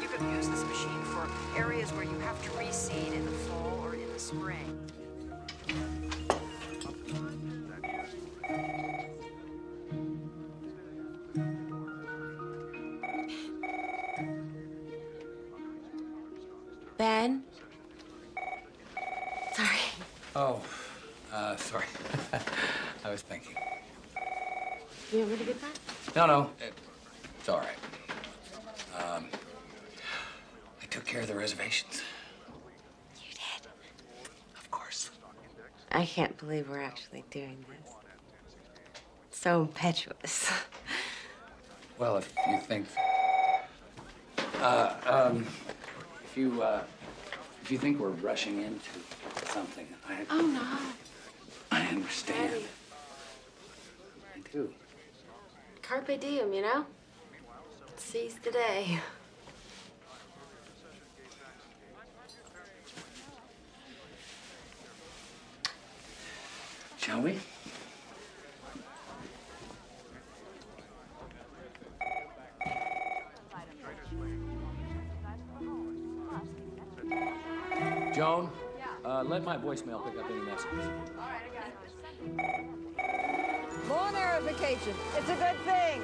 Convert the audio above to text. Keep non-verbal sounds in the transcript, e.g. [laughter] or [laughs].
You could use this machine for areas where you have to reseed in the fall or in the spring. Ben? Sorry. Oh, uh, sorry. [laughs] I was thinking. You want me to get that? No, no, it, it's all right. Um, I took care of the reservations. You did. Of course. I can't believe we're actually doing this. So impetuous. [laughs] Well, if you think, uh, um, if you, uh, if you think we're rushing into something, I, Oh, no. I understand. Daddy. I do. Carpe diem, you know? Seize the day. Shall we? Joan, uh, let my voicemail pick up any messages. More verification. It's a good thing.